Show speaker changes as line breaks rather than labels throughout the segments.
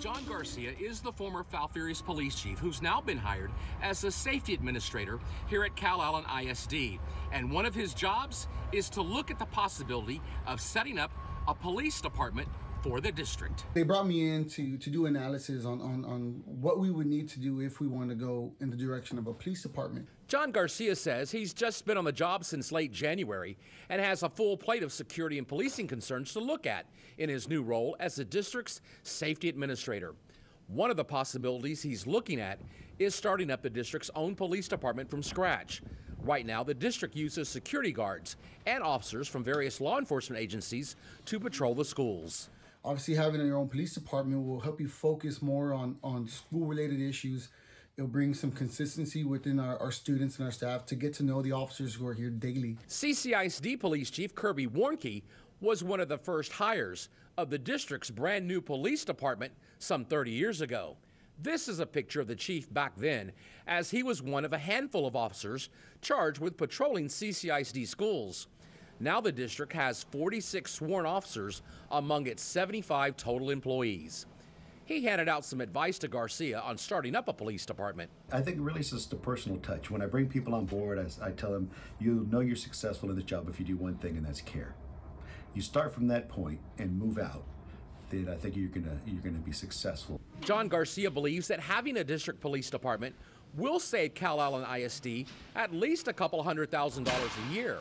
John Garcia is the former Falfurrias police chief who's now been hired as a safety administrator here at Calallen ISD. And one of his jobs is to look at the possibility of setting up a police department for the district.
They brought me in to, to do analysis on, on, on what we would need to do if we want to go in the direction of a police department.
John Garcia says he's just been on the job since late January and has a full plate of security and policing concerns to look at in his new role as the district's safety administrator. One of the possibilities he's looking at is starting up the district's own police department from scratch. Right now, the district uses security guards and officers from various law enforcement agencies to patrol the schools
obviously having your own police department will help you focus more on on school related issues. It'll bring some consistency within our, our, students and our staff to get to know the officers who are here daily.
Ccisd police chief kirby warnke was one of the first hires of the district's brand new police department some 30 years ago. This is a picture of the chief back then, as he was one of a handful of officers charged with patrolling CCISD schools. Now the district has 46 sworn officers among its 75 total employees. He handed out some advice to Garcia on starting up a police department.
I think really it's just a personal touch. When I bring people on board, I, I tell them, you know you're successful in this job if you do one thing, and that's care. You start from that point and move out, then I think you're gonna you're gonna be successful.
John Garcia believes that having a district police department will save Calallen ISD at least a couple hundred thousand dollars a year.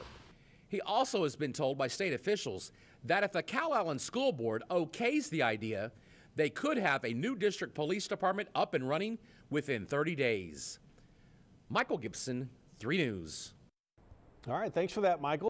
He also has been told by state officials that if the Calallen School Board okays the idea, they could have a new district police department up and running within 30 days. Michael Gibson, 3 News.
All right, thanks for that, Michael.